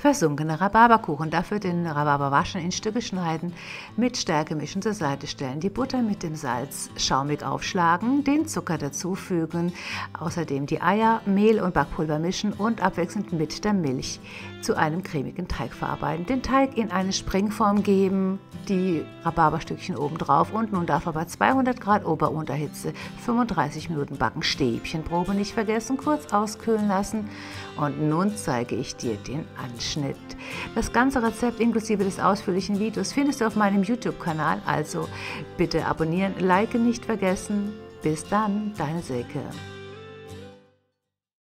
versunkene Rhabarberkuchen. Dafür den Rhabarber waschen, in Stücke schneiden, mit Stärke mischen, zur Seite stellen, die Butter mit dem Salz schaumig aufschlagen, den Zucker dazufügen, außerdem die Eier, Mehl und Backpulver mischen und abwechselnd mit der Milch zu einem cremigen Teig verarbeiten. Den Teig in eine Springform geben, die Rhabarberstückchen oben drauf und nun darf er bei 200 Grad Ober-Unterhitze 35 Minuten backen. Stäbchenprobe nicht vergessen, kurz auskühlen lassen und nun zeige ich dir den Anschnitt. Das ganze Rezept inklusive des ausführlichen Videos findest du auf meinem YouTube-Kanal, also bitte abonnieren, liken nicht vergessen. Bis dann, deine Silke.